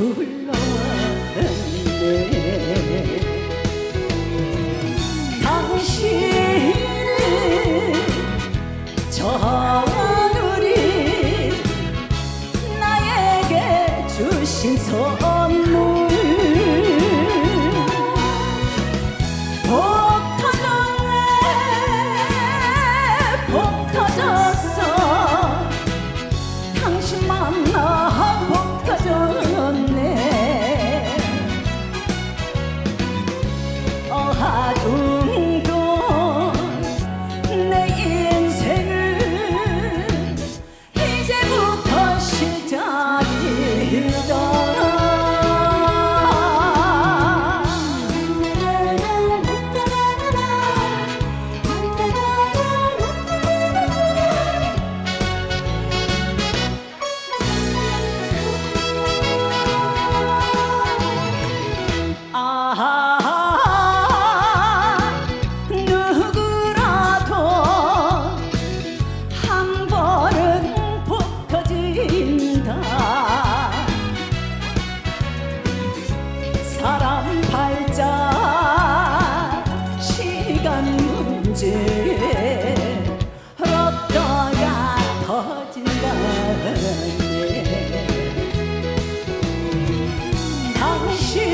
굴러왔는데 저 하늘이 나에게 주신 소 she